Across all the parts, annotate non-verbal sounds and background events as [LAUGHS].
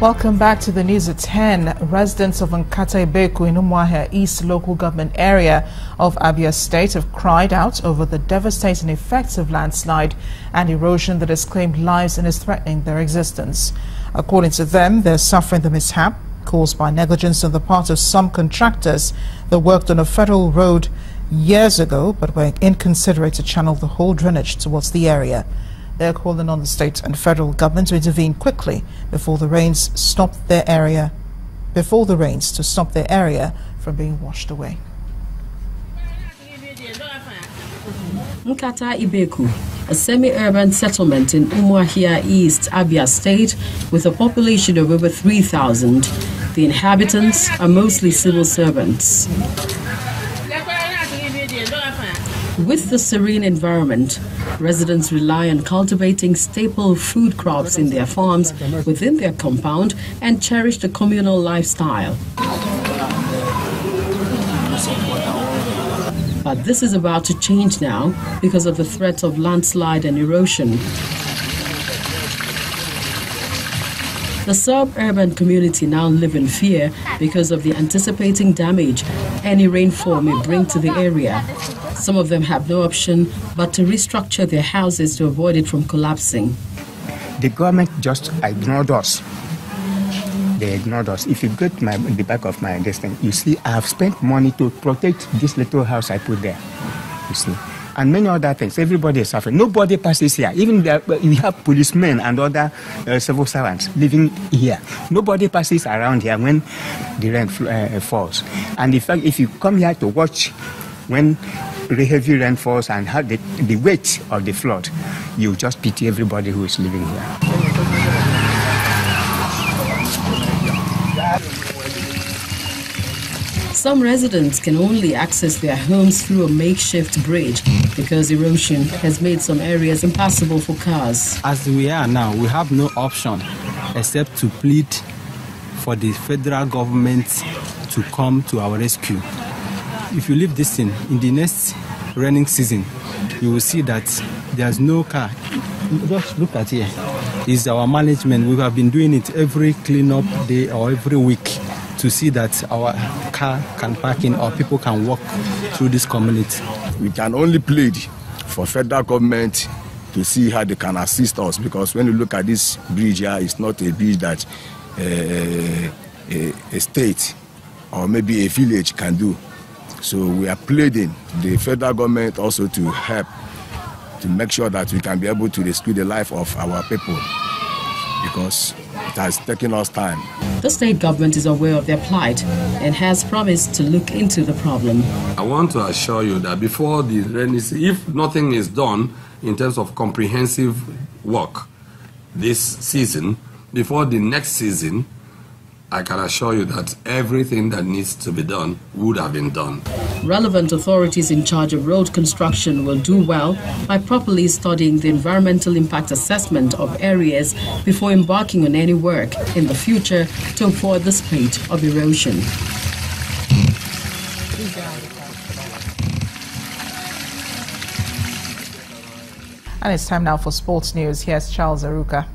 Welcome back to the news at 10. Residents of Nkata Ibeku in Umuahia East local government area of Abia State have cried out over the devastating effects of landslide and erosion that has claimed lives and is threatening their existence. According to them, they're suffering the mishap caused by negligence on the part of some contractors that worked on a federal road years ago but were inconsiderate to channel the whole drainage towards the area. They're calling on the state and federal government to intervene quickly before the rains stop their area, before the rains to stop their area from being washed away. Nkata Ibeku, a semi-urban settlement in Umuahia East, Abia State, with a population of over 3,000. The inhabitants are mostly civil servants. With the serene environment, residents rely on cultivating staple food crops in their farms within their compound and cherish the communal lifestyle. But this is about to change now because of the threat of landslide and erosion. The suburban community now live in fear because of the anticipating damage any rainfall may bring to the area. Some of them have no option but to restructure their houses to avoid it from collapsing. The government just ignored us. They ignored us. If you go to my, the back of my destiny, you see I have spent money to protect this little house I put there. You see and many other things. Everybody is suffering. Nobody passes here. Even we have policemen and other uh, civil servants living here. Nobody passes around here when the rain uh, falls. And in fact, if you come here to watch when heavy rainfalls and have the, the weight of the flood, you just pity everybody who is living here. Some residents can only access their homes through a makeshift bridge because erosion has made some areas impassable for cars. As we are now, we have no option except to plead for the federal government to come to our rescue. If you leave this in, in the next raining season, you will see that there's no car. Just look at here. It's our management. We have been doing it every cleanup day or every week to see that our car can park in or people can walk through this community. We can only plead for federal government to see how they can assist us because when you look at this bridge here, it's not a bridge that uh, a, a state or maybe a village can do. So we are pleading the federal government also to help to make sure that we can be able to rescue the life of our people because it has taken us time. The state government is aware of their plight and has promised to look into the problem. I want to assure you that before the rainy season, if nothing is done in terms of comprehensive work this season, before the next season, I can assure you that everything that needs to be done would have been done. Relevant authorities in charge of road construction will do well by properly studying the environmental impact assessment of areas before embarking on any work in the future to avoid the spate of erosion. And it's time now for sports news. Here's Charles Aruka.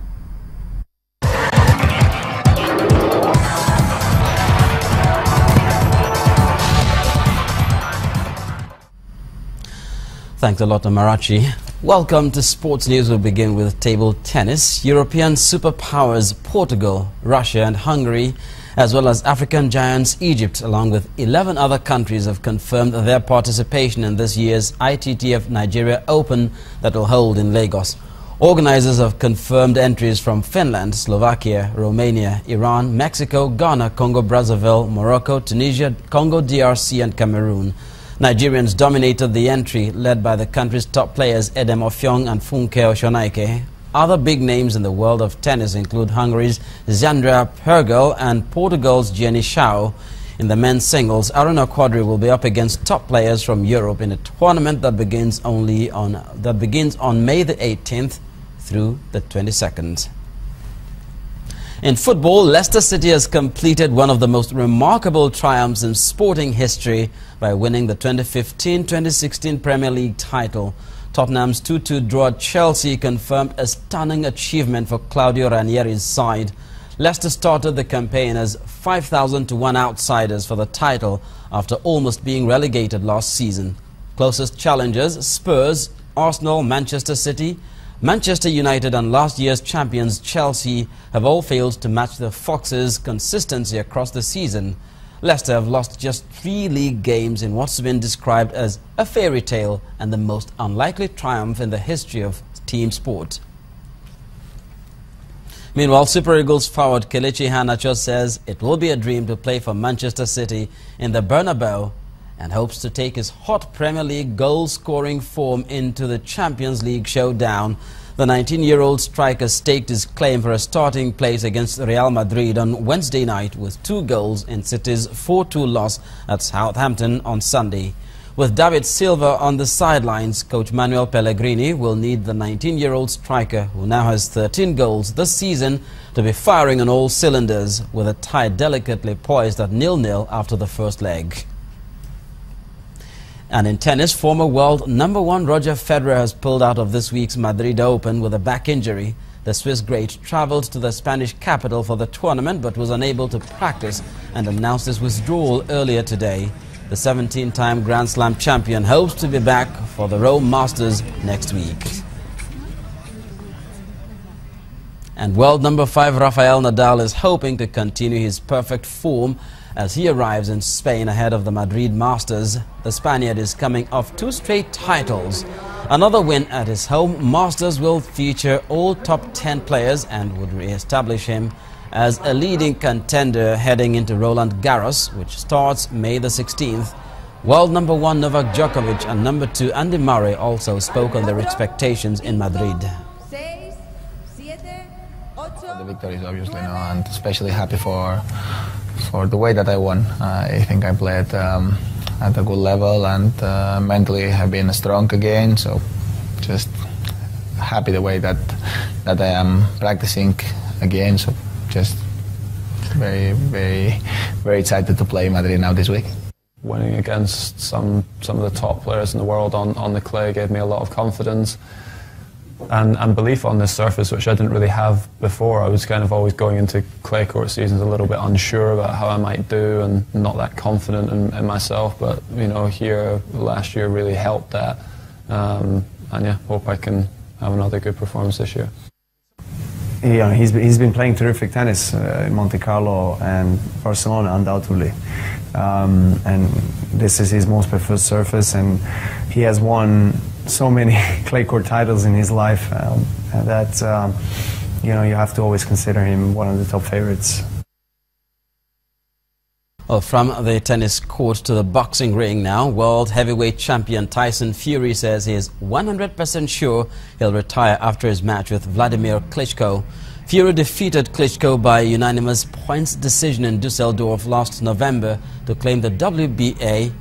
Thanks a lot, Marachi. Welcome to Sports News. We'll begin with table tennis. European superpowers Portugal, Russia, and Hungary, as well as African giants Egypt, along with 11 other countries, have confirmed their participation in this year's ITTF Nigeria Open that will hold in Lagos. Organizers have confirmed entries from Finland, Slovakia, Romania, Iran, Mexico, Ghana, Congo Brazzaville, Morocco, Tunisia, Congo DRC, and Cameroon. Nigerians dominated the entry, led by the country's top players Edem Offiong and Funke Oshonaike. Other big names in the world of tennis include Hungary's Szandra Pergel and Portugal's Jenny Shao. In the men's singles, Aruna Quadri will be up against top players from Europe in a tournament that begins only on that begins on May the 18th through the 22nd. In football, Leicester City has completed one of the most remarkable triumphs in sporting history by winning the 2015-2016 Premier League title. Tottenham's 2-2 draw at Chelsea confirmed a stunning achievement for Claudio Ranieri's side. Leicester started the campaign as 5,000 to 1 outsiders for the title after almost being relegated last season. Closest challengers Spurs, Arsenal, Manchester City, Manchester United and last year's champions Chelsea have all failed to match the Foxes' consistency across the season. Leicester have lost just three league games in what's been described as a fairy tale and the most unlikely triumph in the history of team sport. Meanwhile, Super Eagles forward Kelechi Iheanacho says it will be a dream to play for Manchester City in the Bernabeu and hopes to take his hot Premier League goal-scoring form into the Champions League showdown. The 19-year-old striker staked his claim for a starting place against Real Madrid on Wednesday night with two goals in City's 4-2 loss at Southampton on Sunday. With David Silva on the sidelines, coach Manuel Pellegrini will need the 19-year-old striker, who now has 13 goals this season, to be firing on all cylinders, with a tie delicately poised at nil-nil after the first leg. And in tennis, former world number one Roger Federer has pulled out of this week's Madrid Open with a back injury. The Swiss great traveled to the Spanish capital for the tournament but was unable to practice and announced his withdrawal earlier today. The 17-time Grand Slam champion hopes to be back for the Rome Masters next week. And world number 5 Rafael Nadal is hoping to continue his perfect form as he arrives in Spain ahead of the Madrid Masters. The Spaniard is coming off two straight titles. Another win at his home Masters will feature all top 10 players and would re-establish him as a leading contender heading into Roland Garros, which starts May the 16th. World number one Novak Djokovic and number two Andy Murray also spoke on their expectations in Madrid. The victory is obviously, no, and especially happy for for the way that I won. I think I played um, at a good level and uh, mentally have been strong again. So just happy the way that that I am practicing again. So just very, very, very excited to play Madrid now this week. Winning against some some of the top players in the world on, on the clay gave me a lot of confidence and, and belief on this surface, which I didn't really have before. I was kind of always going into clay court seasons a little bit unsure about how I might do and not that confident in, in myself. But you know, here last year really helped that, um, and yeah, hope I can have another good performance this year yeah, he's, he's been playing terrific tennis uh, in Monte Carlo and Barcelona, undoubtedly. Um, and this is his most preferred surface, and he has won so many [LAUGHS] clay court titles in his life um, that um, you know you have to always consider him one of the top favorites. Well, from the tennis court to the boxing ring now, world heavyweight champion Tyson Fury says he is 100% sure he'll retire after his match with Vladimir Klitschko. Fury defeated Klitschko by unanimous points decision in Dusseldorf last November to claim the WBA,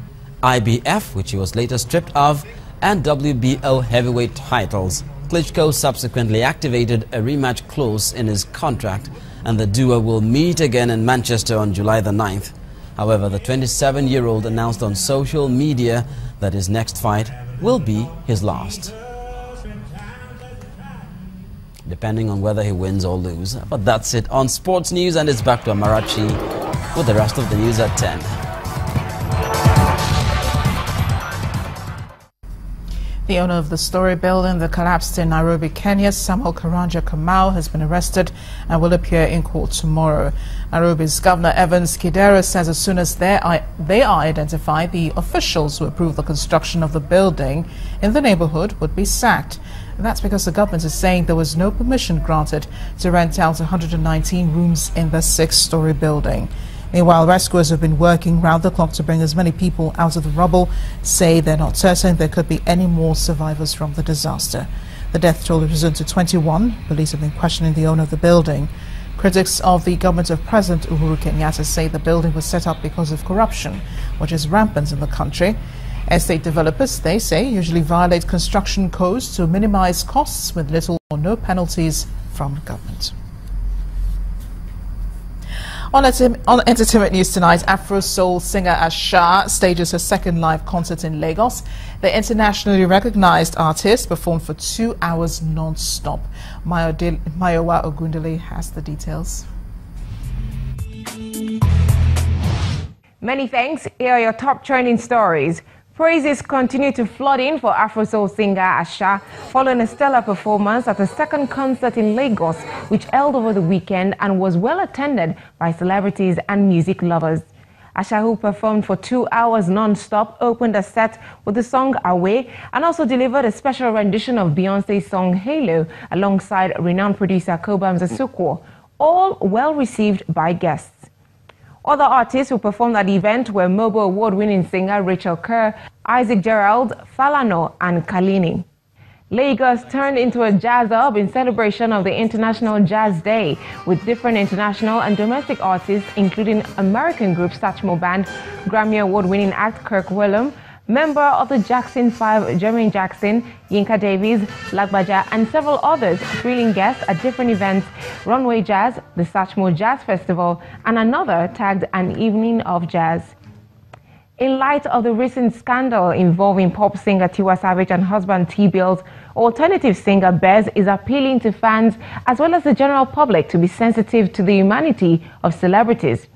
IBF, which he was later stripped of, and WBO heavyweight titles. Klitschko subsequently activated a rematch clause in his contract, and the duo will meet again in Manchester on July the 9th. However, the 27-year-old announced on social media that his next fight will be his last. Depending on whether he wins or loses. But that's it on sports news and it's back to Amarachi with the rest of the news at 10. The owner of the story building that collapsed in Nairobi, Kenya, Samuel Karanja Kamau, has been arrested and will appear in court tomorrow. Nairobi's Governor Evans Kidero says as soon as they are, they are identified, the officials who approved the construction of the building in the neighborhood would be sacked. And that's because the government is saying there was no permission granted to rent out 119 rooms in the six-story building. Meanwhile, rescuers have been working round the clock to bring as many people out of the rubble, say they're not certain there could be any more survivors from the disaster. The death toll is risen to 21. Police have been questioning the owner of the building. Critics of the government of President Uhuru Kenyatta say the building was set up because of corruption, which is rampant in the country. Estate developers, they say, usually violate construction codes to minimize costs with little or no penalties from the government. On, on, entertainment news tonight, Afro soul singer Asa stages her second live concert in Lagos. The internationally recognized artist performed for two hours non-stop. Mayowa Ogundele has the details. Many thanks. Here are your top trending stories. Praises continue to flood in for Afro Soul singer Asa following a stellar performance at a second concert in Lagos, which held over the weekend and was well attended by celebrities and music lovers. Asa, who performed for two hours non-stop, opened a set with the song Away and also delivered a special rendition of Beyonce's song Halo alongside renowned producer Cobhams Asuquo, all well received by guests. Other artists who performed at the event were Mobo award-winning singer Rachel Kerr, Isaac Gerald, Falano, and Kalini. Lagos turned into a jazz hub in celebration of the International Jazz Day with different international and domestic artists, including American group Satchmo Band, Grammy Award winning act Kirk Whalum, Member of the Jackson 5, Jermaine Jackson, Yinka Davies, Lagbaja, and several others thrilling guests at different events, Runway Jazz, the Satchmo Jazz Festival, and another tagged An Evening of Jazz. In light of the recent scandal involving pop singer Tiwa Savage and husband Teebillz, alternative singer Bez is appealing to fans as well as the general public to be sensitive to the humanity of celebrities.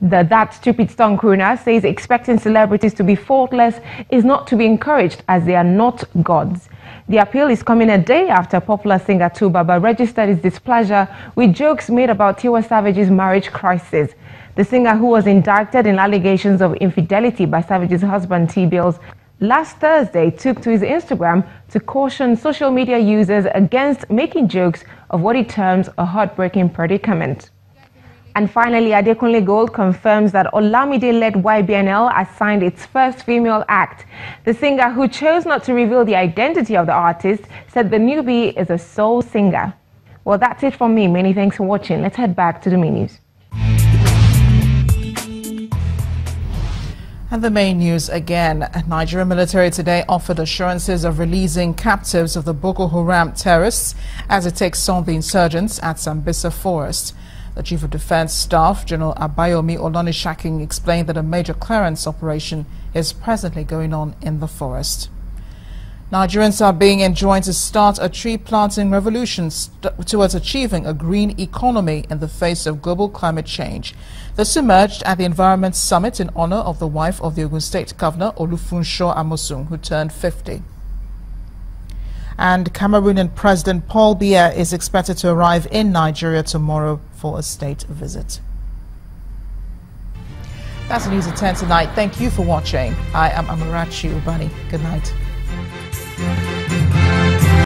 The That Stupid Song crooner says expecting celebrities to be faultless is not to be encouraged as they are not gods. The appeal is coming a day after popular singer 2Baba registered his displeasure with jokes made about Tiwa Savage's marriage crisis. The singer who was indicted in allegations of infidelity by Savage's husband Teebillz last Thursday took to his Instagram to caution social media users against making jokes of what he terms a heartbreaking predicament. And finally, Adekunle Gold confirms that Olamide-led YBNL has signed its first female act. The singer, who chose not to reveal the identity of the artist, said the newbie is a soul singer. Well, that's it from me. Many thanks for watching. Let's head back to the main news. And the main news again. Nigerian military today offered assurances of releasing captives of the Boko Haram terrorists as it takes on the insurgents at Sambisa Forest. The Chief of Defense Staff, General Abayomi Olonisakin, explained that a major clearance operation is presently going on in the forest. Nigerians are being enjoined to start a tree planting revolution towards achieving a green economy in the face of global climate change. This emerged at the Environment Summit in honor of the wife of the Ogun State Governor Olufunsho Amosun, who turned 50 and Cameroonian President Paul Biya is expected to arrive in Nigeria tomorrow for a state visit. That's the news at 10 tonight. Thank you for watching. I am Amarachi Ubani. Good night.